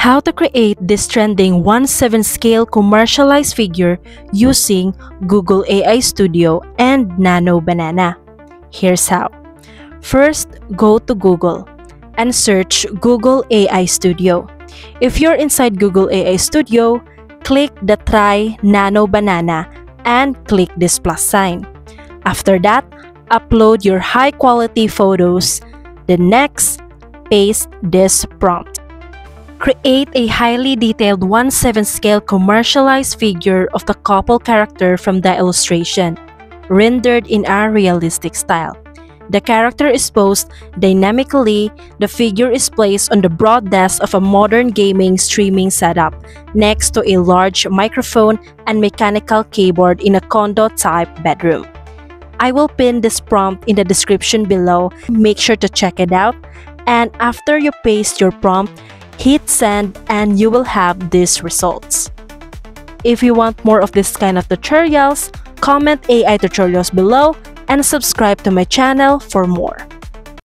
how to create this trending 1-7 scale commercialized figure using Google AI Studio and Nano Banana. Here's how. First, go to Google and search Google AI Studio. If you're inside Google AI Studio, click the Try Nano Banana and click this plus sign. After that, upload your high quality photos. The next, paste this prompt. Create a highly detailed 1-7 scale commercialized figure of the couple character from the illustration, rendered in a realistic style. The character is posed dynamically, the figure is placed on the broad desk of a modern gaming streaming setup, next to a large microphone and mechanical keyboard in a condo-type bedroom. I will pin this prompt in the description below, make sure to check it out, and after you paste your prompt, hit send and you will have these results. If you want more of this kind of tutorials, comment AI tutorials below and subscribe to my channel for more.